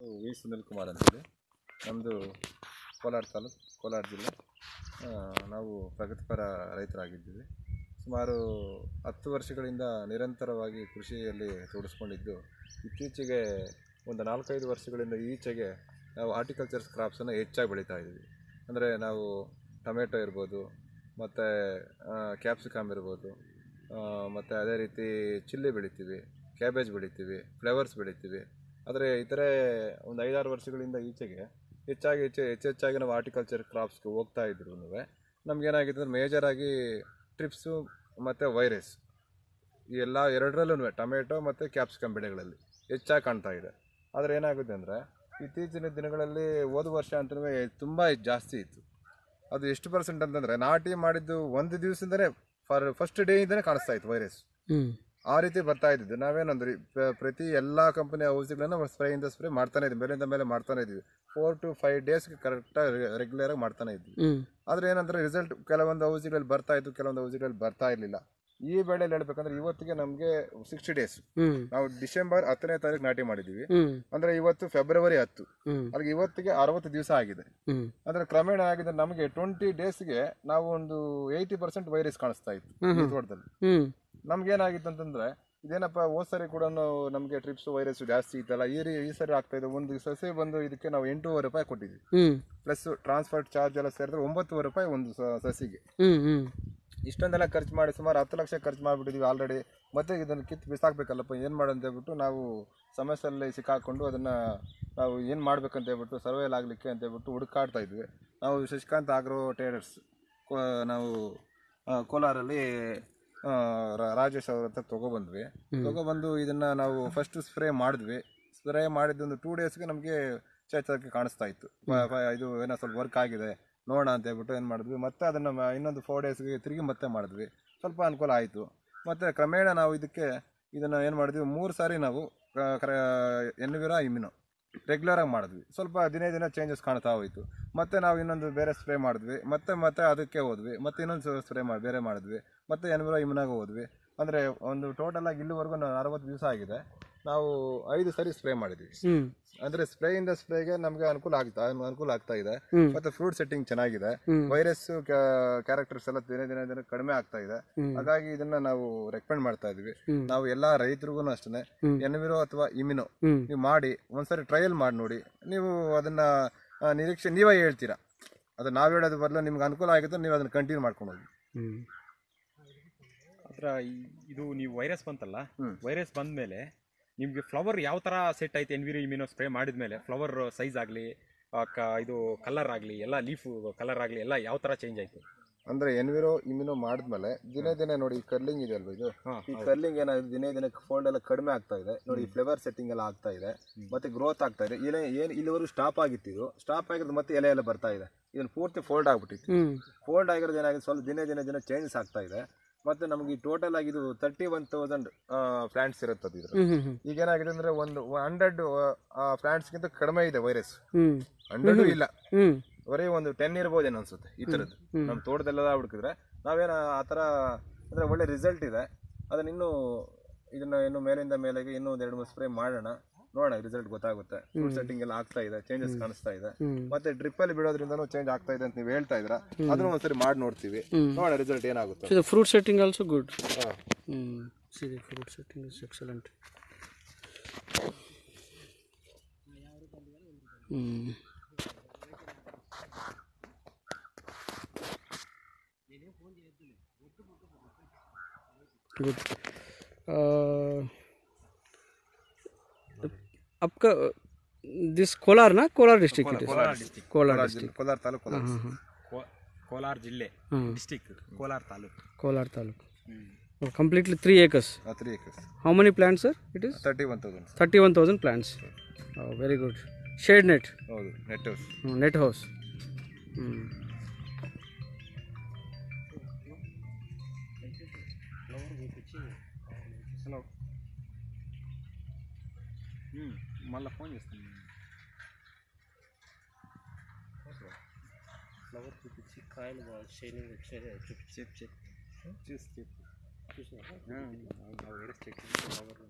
V Sunil Kumar ಅಂತೇಳಿ. ನಮ್ಮದು ಕೋಲಾರ ತಾಲೂಕು, ಕೋಲಾರ ಜಿಲ್ಲೆ. ನಾವು ಪ್ರಗತಿಪರ ರೈತರಾಗಿದ್ದೀವಿ. ಸುಮಾರು ಹತ್ತು ವರ್ಷಗಳಿಂದ ನಿರಂತರವಾಗಿ ಕೃಷಿಯಲ್ಲಿ ತೊಡಸ್ಕೊಂಡಿದ್ದು, ಇತ್ತೀಚೆಗೆ ಒಂದು ನಾಲ್ಕೈದು ವರ್ಷಗಳಿಂದ ಈಚೆಗೆ ನಾವು ಆರ್ಟಿಕಲ್ಚರ್ಸ್ ಕ್ರಾಪ್ಸನ್ನು ಹೆಚ್ಚಾಗಿ ಬೆಳೀತಾ ಇದ್ದೀವಿ. ಅಂದರೆ ನಾವು ಟೊಮೆಟೊ ಇರ್ಬೋದು, ಮತ್ತು ಕ್ಯಾಪ್ಸಿಕಮ್ ಇರ್ಬೋದು ಮತ್ತು ಅದೇ ರೀತಿ ಚಿಲ್ಲಿ ಬೆಳಿತೀವಿ ಕ್ಯಾಬೇಜ್ ಬೆಳಿತೀವಿ ಫ್ಲವರ್ಸ್ ಬೆಳಿತೀವಿ. ಆದರೆ ಇತರೆ ಒಂದು ಐದಾರು ವರ್ಷಗಳಿಂದ ಈಚೆಗೆ ಹೆಚ್ಚಾಗಿ ಹೆಚ್ಚು ಹೆಚ್ಚೆಚ್ಚಾಗಿ ನಾವು ಆರ್ಟಿಕಲ್ಚರ್ ಕ್ರಾಪ್ಸ್ಗೆ ಹೋಗ್ತಾ ಇದ್ರು ನಮಗೇನಾಗಿದೆ ಅಂದರೆ ಮೇಜರಾಗಿ ಟ್ರಿಪ್ಸು ಮತ್ತು ವೈರಸ್ ಈ ಎಲ್ಲ ಎರಡರಲ್ಲೂ ಟೊಮೆಟೊ ಮತ್ತು ಕ್ಯಾಪ್ಸಿಕಮ್ ಬೆಳೆಗಳಲ್ಲಿ ಹೆಚ್ಚಾಗಿ ಕಾಣ್ತಾ ಇದೆ. ಆದರೆ ಏನಾಗುತ್ತೆ ಅಂದರೆ ಇತ್ತೀಚಿನ ದಿನಗಳಲ್ಲಿ ಹೋದ ವರ್ಷ ಅಂತಲೂ ತುಂಬ ಜಾಸ್ತಿ ಇತ್ತು. ಅದು ಎಷ್ಟು ಪರ್ಸೆಂಟ್ ಅಂತಂದರೆ ನಾಟಿ ಮಾಡಿದ್ದು ಒಂದು ದಿವಸದಿಂದಲೇ ಫಾರ್ ಫಸ್ಟ್ ಡೇಯಿಂದನೇ ಕಾಣಿಸ್ತಾ ಇತ್ತು ವೈರಸ್ ಆ ರೀತಿ ಬರ್ತಾ ಇದ್ದಿದ್ದು. ನಾವೇನಂದ್ರೆ ಪ್ರ- ಪ್ರತಿ ಎಲ್ಲ ಕಂಪನಿ ಔಷಧಿಗಳನ್ನ ಸ್ಪ್ರೇಯಿಂದ ಸ್ಪ್ರೇ ಮಾಡ್ತಾನೆ ಇದ್ವಿ ಮೇಲಿಂದ ಮೇಲೆ ಮಾಡ್ತಾನೆ ಇದ್ವಿ ಫೋರ್ ಟು ಫೈವ್ ಡೇಸ್ಗೆ ಕರೆಕ್ಟಾಗಿ ರೆಗ್ಯುಲರ್ ಆಗಿ ಮಾಡ್ತಾನೆ ಇದ್ವಿ ಆದ್ರೆ ಏನಂದ್ರೆ ರಿಸಲ್ಟ್ ಕೆಲವೊಂದು ಔಷಧಿಗಳಲ್ಲಿ ಬರ್ತಾ ಇತ್ತು ಕೆಲವೊಂದು ಔಷಧಿಗಳಲ್ಲಿ ಬರ್ತಾ ಇರಲಿಲ್ಲ. ಈ ಬೆಳೆಯಲ್ಲಿ ಹೇಳ್ಬೇಕಂದ್ರೆ ಇವತ್ತಿಗೆ ನಮಗೆ ಸಿಕ್ಸ್ಟಿ ಡೇಸ್ ನಾವು ಡಿಸೆಂಬರ್ ಹತ್ತನೇ ತಾರೀಕು ನಾಟಿ ಮಾಡಿದೀವಿ ಅಂದ್ರೆ ಇವತ್ತು ಫೆಬ್ರವರಿ ಹತ್ತು. ಅದಕ್ಕೆ ಅಲ್ಲಿಗೆ ಇವತ್ತಿಗೆ ಅರವತ್ತು ದಿವಸ ಆಗಿದೆ. ಅಂದ್ರೆ ಕ್ರಮೇಣ ಆಗಿದೆ ನಮಗೆ ಟ್ವೆಂಟಿ ಡೇಸ್ಗೆ ನಾವು ಒಂದು ಏಯ್ಟಿ ಪರ್ಸೆಂಟ್ ವೈರಸ್ ಕಾಣಿಸ್ತಾ ಇತ್ತು. ತೋಟದಲ್ಲಿ. ಹ್ಮ್ ಅಂತಂದರೆ ಇದೇನಪ್ಪ ಹೋದ್ ಸರಿ ಕೂಡ ನಮಗೆ ಟ್ರಿಪ್ಸ್ ವೈರಸ್ ಜಾಸ್ತಿ ಇತ್ತಲ್ಲ ಈ ರೀ- ಈ ಸರಿ ಆಗ್ತಾ ಇದೆ ಒಂದು ಸಸಿ ಬಂದು ಇದಕ್ಕೆ ನಾವು ಎಂಟೂವರೆ ರೂಪಾಯಿ ಕೊಟ್ಟಿದ್ವಿ ಪ್ಲಸ್ ಟ್ರಾನ್ಸ್ಪೋರ್ಟ್ ಚಾರ್ಜ್ ಎಲ್ಲ ಸೇರಿದ್ರೆ ಒಂಬತ್ತುವರೆ ರೂಪಾಯಿ ಒಂದು ಸಸಿಗೆ. ಇಷ್ಟೊಂದೆಲ್ಲ ಖರ್ಚು ಮಾಡಿ ಸುಮಾರು ಹತ್ತು ಲಕ್ಷ ಖರ್ಚು ಮಾಡಿಬಿಟ್ಟಿದ್ವಿ ಆಲ್ರೆಡಿ ಮತ್ತೆ ಇದನ್ನು ಕಿತ್ತು ಬಿಸಾಕ್ಬೇಕಲ್ಲಪ್ಪ ಏನು ಮಾಡೋದು ಅಂತ ಹೇಳ್ಬಿಟ್ಟು ನಾವು ಸಮಸ್ಯೆಯಲ್ಲಿ ಸಿಕ್ಕಾಕೊಂಡು ಅದನ್ನು ನಾವು ಏನು ಮಾಡ್ಬೇಕಂತ ಹೇಳ್ಬಿಟ್ಟು ಸರ್ವೇಲ್ ಆಗಲಿಕ್ಕೆ ಅಂತ ಹೇಳ್ಬಿಟ್ಟು ಹುಡುಕಾಡ್ತಾ ಇದ್ವಿ. ನಾವು ಶಶಿಕಾಂತ್ ಆಗ್ರೋ ಟ್ರೇಡರ್ಸ್ ನಾವು ಕೋಲಾರಲ್ಲಿ ರಾಜೇಶ್ ಅವ್ರ ಹತ್ರ ತಗೊಬಂದ್ವಿ. ತಗೊಬಂದು ಇದನ್ನ ನಾವು ಫಸ್ಟ್ ಸ್ಪ್ರೇ ಮಾಡಿದ್ವಿ. ಸ್ಪ್ರೇ ಮಾಡಿದ್ದು ಒಂದು ಟೂ ಡೇಸ್ಗೆ ನಮಗೆ ಚೇತಕ್ಕೆ ಕಾಣಿಸ್ತಾ ಇತ್ತು. ಇದು ಏನೋ ಸ್ವಲ್ಪ ವರ್ಕ್ ಆಗಿದೆ ನೋಡೋಣ ಅಂತ ಹೇಳ್ಬಿಟ್ಟು ಏನು ಮಾಡಿದ್ವಿ. ಮತ್ತೆ ಅದನ್ನು ಇನ್ನೊಂದು ಫೋರ್ ಡೇಸ್ಗೆ ತಿರುಗಿ ಮತ್ತೆ ಮಾಡಿದ್ವಿ. ಸ್ವಲ್ಪ ಅನುಕೂಲ ಆಯಿತು. ಮತ್ತು ಕ್ರಮೇಣ ನಾವು ಇದಕ್ಕೆ ಇದನ್ನು ಏನು ಮಾಡಿದ್ವಿ ಮೂರು ಸಾರಿ ನಾವು ಎನ್ವಿರ ಇಮ್ಯುನೋ ರೆಗ್ಯುಲರ್ ಆಗಿ ಮಾಡಿದ್ವಿ. ಸ್ವಲ್ಪ ಹದಿನೈದು ದಿನ ಚೇಂಜಸ್ ಕಾಣ್ತಾ ಹೋಯಿತು. ಮತ್ತೆ ನಾವು ಇನ್ನೊಂದು ಬೇರೆ ಸ್ಪ್ರೇ ಮಾಡಿದ್ವಿ. ಮತ್ತೆ ಮತ್ತೆ ಅದಕ್ಕೆ ಹೋದ್ವಿ. ಮತ್ತೆ ಇನ್ನೊಂದು ಸ್ಪ್ರೇ ಮಾಡಿ ಬೇರೆ ಮಾಡಿದ್ವಿ. ಮತ್ತೆ ಎನ್ವಿರೋ ಇಮ್ಯುನಾಗ ಹೋದ್ವಿ. ಅಂದರೆ ಒಂದು ಟೋಟಲ್ ಆಗಿ ಇಲ್ಲಿವರೆಗೂ ಅರವತ್ತು ದಿವಸ ಆಗಿದೆ. ನಾವು ಐದು ಸರಿ ಸ್ಪ್ರೇ ಮಾಡಿದ್ವಿ ಅಂದ್ರೆ ಸ್ಪ್ರೇ ಇಂದ ಸ್ಪ್ರೇಗೆ ನಮ್ಗೆ ಅನುಕೂಲ ಆಗ್ತಾ ಅನುಕೂಲ ಆಗ್ತಾ ಇದೆ. ಮತ್ತೆ ಫ್ರೂಟ್ ಸೆಟ್ಟಿಂಗ್ ಚೆನ್ನಾಗಿದೆ. ವೈರಸ್ ಕ್ಯಾರೆಕ್ಟರ್ಸ್ ಎಲ್ಲ ದಿನ ದಿನ ದಿನ ಕಡಿಮೆ ಆಗ್ತಾ ಇದೆ. ಹಾಗಾಗಿ ಇದನ್ನ ನಾವು ರೆಕಮೆಂಡ್ ಮಾಡ್ತಾ ಇದೀವಿ. ನಾವು ಎಲ್ಲಾ ರೈತರಿಗೂ ಅಷ್ಟೇ. ಎನ್ವಿರೋ ಅಥವಾ ಇಮಿನೋ ನೀವು ಮಾಡಿ ಒಂದ್ಸರಿ ಟ್ರಯಲ್ ಮಾಡಿ ನೋಡಿ. ನೀವು ಅದನ್ನ ನಿರೀಕ್ಷೆ ನೀವೇ ಹೇಳ್ತೀರಾ? ಅದು ನಾವ್ ಹೇಳೋದು ಬದಲು ನಿಮ್ಗೆ ಅನುಕೂಲ ಆಗುತ್ತೆ ನೀವು ಅದನ್ನ ಕಂಟಿನ್ಯೂ ಮಾಡ್ಕೊಂಡು ಹೋಗಿ. ಇದು ನೀವು ವೈರಸ್ ಬಂತಲ್ಲ? ವೈರಸ್ ವೈರಸ್ ಬಂದ್ಮೇಲೆ ನಿಮಗೆ ಫ್ಲವರ್ ಯಾವ ಥರ ಸೆಟ್ ಆಯ್ತು ಎನ್ವಿರಿ ಇಮ್ಯೂನೋ ಸ್ಪ್ರೇ ಮಾಡಿದ್ಮೇಲೆ? ಫ್ಲವರ್ ಸೈಜ್ ಆಗಲಿ ಕ ಇದು ಕಲರ್ ಆಗಲಿ ಎಲ್ಲ ಲೀಫ್ ಕಲರ್ ಆಗಲಿ ಎಲ್ಲ ಯಾವ ಥರ ಚೇಂಜ್ ಆಯಿತು? ಅಂದ್ರೆ ಎನ್ವಿರೋ ಇಮ್ಯುನೋ ಮಾಡಿದ್ಮೇಲೆ ದಿನೇ ದಿನೇ ನೋಡಿ ಕರ್ಲಿಂಗ್ ಇದೆ ಅಲ್ವಾ ಇದು? ಈ ಕರ್ಲಿಂಗ್ ಏನಾಗಿದೆ ದಿನೇ ದಿನಕ್ಕೆ ಫೋಲ್ಡ್ ಎಲ್ಲ ಕಡಿಮೆ ಆಗ್ತಾ ಇದೆ. ನೋಡಿ ಫ್ಲೇವರ್ ಸೆಟ್ಟಿಂಗ್ ಎಲ್ಲ ಆಗ್ತಾ ಇದೆ. ಮತ್ತೆ ಗ್ರೋತ್ ಆಗ್ತಾ ಇದೆ. ಇಲ್ಲೇ ಏನು ಇಲ್ಲಿವರೆಗೂ ಸ್ಟಾಪ್ ಆಗಿತ್ತು ಇದು ಸ್ಟಾಪ್ ಆಗಿರೋದು ಮತ್ತೆ ಎಲೆ ಎಲ್ಲ ಬರ್ತಾ ಇದೆ. ಇದನ್ನ ಪೂರ್ತಿ ಫೋಲ್ಡ್ ಆಗ್ಬಿಟ್ಟಿತ್ತು. ಫೋಲ್ಡ್ ಆಗಿರೋದು ಏನಾಗಿದೆ? ಸ್ವಲ್ಪ ದಿನೇ ದಿನೇ ದಿನ ಚೇಂಜಸ್ ಆಗ್ತಾ ಇದೆ. ಮತ್ತೆ ನಮಗೆ ಈ ಟೋಟಲ್ ಆಗಿ ಇದು ತರ್ಟಿ ಒನ್ ತೌಸಂಡ್ ಪ್ಲಾಂಟ್ಸ್ ಇರುತ್ತದೆ ಇದ್ರ ಈಗ ಏನಾಗಿದೆ ಅಂದ್ರೆ ಒಂದು ಹಂಡ್ರೆಡ್ ಪ್ಲಾಂಟ್ಸ್ಗಿಂತ ಕಡಿಮೆ ಇದೆ ವೈರಸ್ ಹಂಡ್ರೆಡ್ ಇಲ್ಲ. ಬರೀ ಒಂದು ಟೆನ್ ಇರ್ಬೋದೇನೋ ಅನ್ಸುತ್ತೆ ಈ ತರದ್ದು ನಮ್ ತೋಟದಲ್ಲೆಲ್ಲ ಹುಡುಕಿದ್ರೆ ನಾವೇನ ಆತರ ಅಂದ್ರೆ ಒಳ್ಳೆ ರಿಸಲ್ಟ್ ಇದೆ. ಅದನ್ನ ಇನ್ನೂ ಇದನ್ನ ಇನ್ನು ಮೇಲಿಂದ ಮೇಲೆಗೆ ಇನ್ನೂ ಒಂದೆರಡು ಎರಡು ಮೂರು ಸ್ಪ್ರೇ ಮಾಡೋಣ. ನೋಡೋಣ ರಿಸಲ್ಟ್ ಗೊತ್ತಾಗುತ್ತೆ. ಫ್ರೂಟ್ ಸೆಟ್ಟಿಂಗ್ ಎಲ್ಲ ಆಗ್ತಾ ಇದೆ ಚೇಂಜಸ್ ಕಾಣಿಸ್ತಾ ಇದೆ. ಮತ್ತೆ ಡ್ರಿಪ್ ಅಲ್ಲಿ ಬಿಡೋದ್ರಿಂದ ಚೇಂಜ್ ಆಗ್ತಾ ಇದೆ ಅಂತ ನೀವು ಹೇಳ್ತಾ ಇದ್ರ ಅದನ್ನ ಒಂದ್ಸರಿ ಮಾಡಿ ನೋಡ್ತೀವಿ. ನೋಡೋಣ ರಿಸಲ್ಟ್ ಏನಾಗುತ್ತೆ. ಫ್ರೂಟ್ ಸೆಟ್ಟಿಂಗ್ ಆಲ್ಸೋ ಗುಡ್ ಸರಿ fruit setting is excellent the आपका this Kolar na Kolar district it is. Kolar district. Kolar taluk Kolar Kolar ಜಿಲ್ಲೆ Hmm. District Kolar taluk Kolar taluk. Oh, completely three acres. Three acres How many plants, sir? It is thirty one thousand 31,000 plants. Oh, very good. Shade net, ಹೌದು net house Hmm, net house. Hmm. మళ్ళీ phone చేస్తాను flower చూపించి కాయలు బాగా shining వచ్చేది చూపించి చెప్పు చెప్పు చూసి చెప్పు చూసినా వైరస్ చెక్ ఫ్లవర్